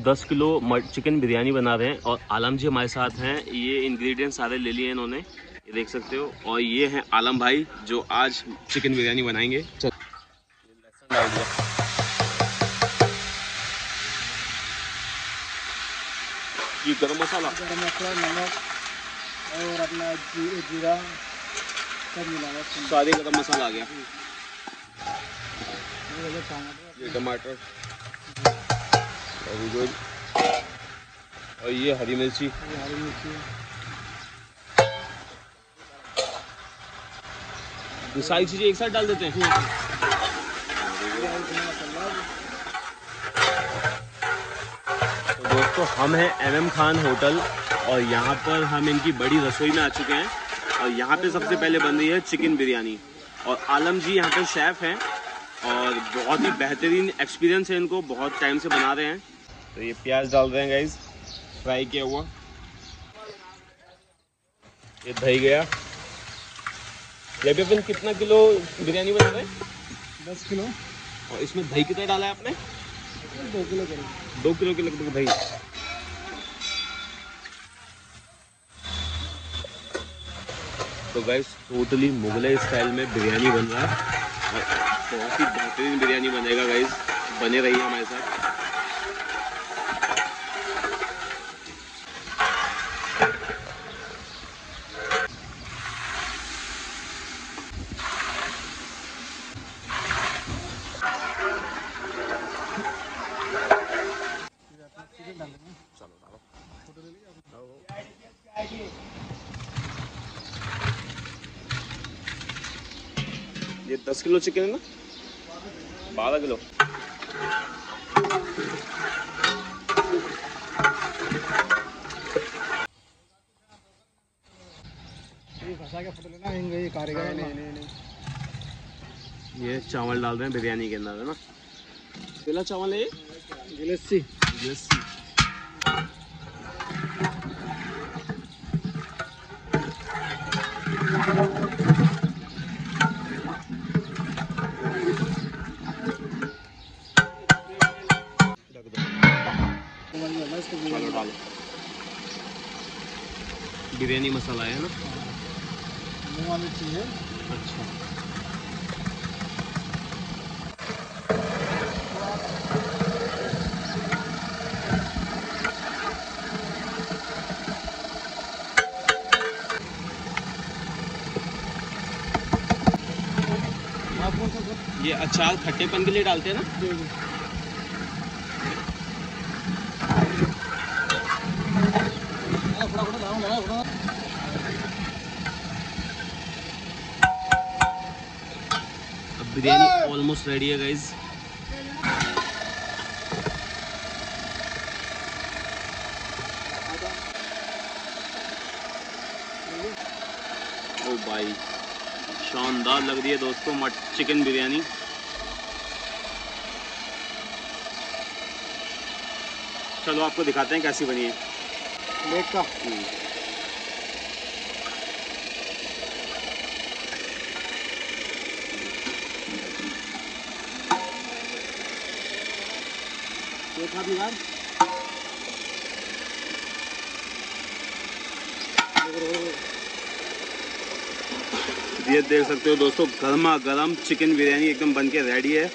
दस kilo chicken biryani बना रहे हैं और आलम जी हमारे साथ हैं। ये इंग्रेडिएंट सारे ले लिए इन्होंने। ये देख सकते हो। और ये हैं आलम भाई जो आज चिकन बिरयानी बनाएँगे। चल। डाल दिया ये गरम मसाला। गरम मसाला नमक और अपना जी- जीरा सब मिला सारे गरम मसाला आ गया। ये टमाटर। वेरी गुड और ये हरी मिर्ची ये हरी मिर्ची। ये सारी चीज़ें एक साथ डाल देते हैं। तो दोस्तों, हम हैं एम एम खान होटल और यहाँ पर हम इनकी बड़ी रसोई में आ चुके हैं। और यहाँ पे सबसे पहले बन रही है चिकन बिरयानी। और आलम जी यहाँ पे शेफ़ हैं और बहुत ही बेहतरीन एक्सपीरियंस है इनको, बहुत टाइम से बना रहे हैं। तो ये प्याज डाल रहे हैं गाइज़ फ्राई किया हुआ। ये दही गया। ये अपन कितना किलो बिरयानी बना रहे हैं? दस किलो। और इसमें दही कितना डाला है आपने? दो किलो करीब। दो किलो के लगभग दही। तो गाइस टोटली मुगलई स्टाइल में बिरयानी बन रहा है। और बहुत ही बेहतरीन बिरयानी बनेगा गाइस बने रहिए हमारे साथ चिकन डाल देंगे चलो डालो फ़ोटो ले लीजिए ये दस किलो चिकन है ना? बारह किलो। ये फंसा के फ़ोटो लेना इनके ये कारीगर नहीं नहीं नहीं ये चावल डाल रहे हैं बिरयानी के अंदर है ना? पहला चावल है ये? गिलस्सी बिरयानी मसाला है ना? मूँगा मिर्ची है अच्छा। ये अचार खट्टेपन के लिए डालते हैं ना? बिरयानी ऑलमोस्ट रेडी है गाइज़ ओ भाई शानदार लग रही है दोस्तों मट चिकन बिरयानी. चलो आपको दिखाते हैं कैसी बनी है. लेग का दीवार ये देख सकते हो दोस्तों गर्मा गर्म चिकन बिरयानी एकदम बन के रेडी है।